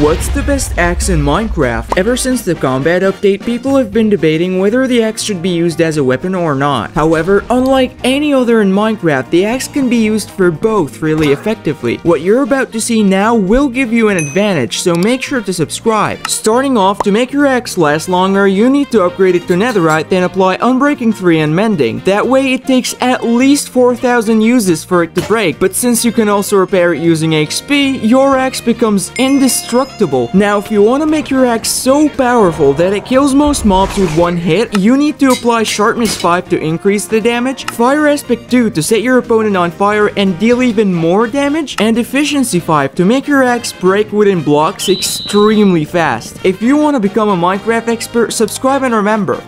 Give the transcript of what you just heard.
What's the best axe in Minecraft? Ever since the combat update, people have been debating whether the axe should be used as a weapon or not. However, unlike any other in Minecraft, the axe can be used for both really effectively. What you're about to see now will give you an advantage, so make sure to subscribe. Starting off, to make your axe last longer, you need to upgrade it to netherite, then apply Unbreaking 3 and Mending. That way, it takes at least 4000 uses for it to break, but since you can also repair it using XP, your axe becomes indestructible. Now, if you want to make your axe so powerful that it kills most mobs with one hit, you need to apply Sharpness 5 to increase the damage, Fire Aspect 2 to set your opponent on fire and deal even more damage, and Efficiency 5 to make your axe break wooden blocks extremely fast. If you want to become a Minecraft expert, subscribe and remember,